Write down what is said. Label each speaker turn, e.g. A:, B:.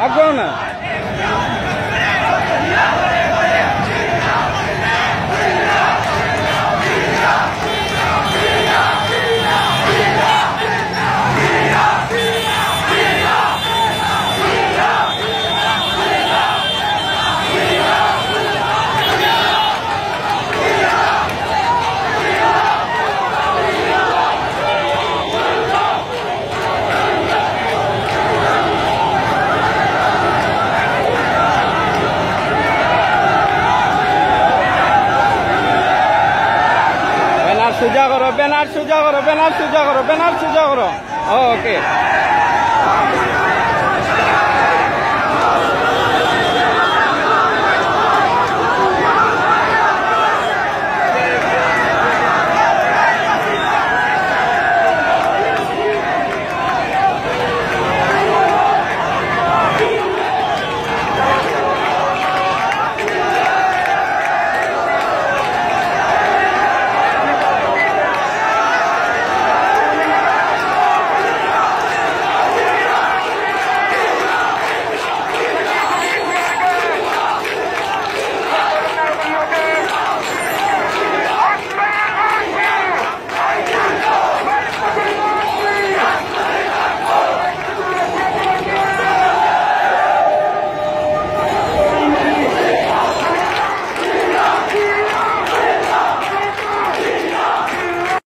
A: Agora. সোজা করো banner সোজা করো ব্যানার সোজা করো ব্যানার সোজা করো। ওকে